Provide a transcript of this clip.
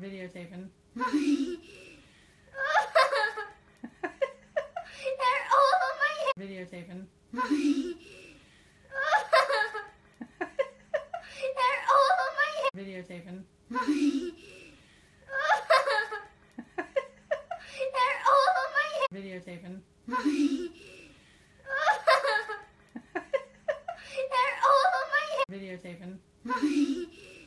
Videotaping. They're all on my head. Videotaping. They're all on my head. Videotaping. They're all on my head. Videotaping. They're all on my head. Videotaping.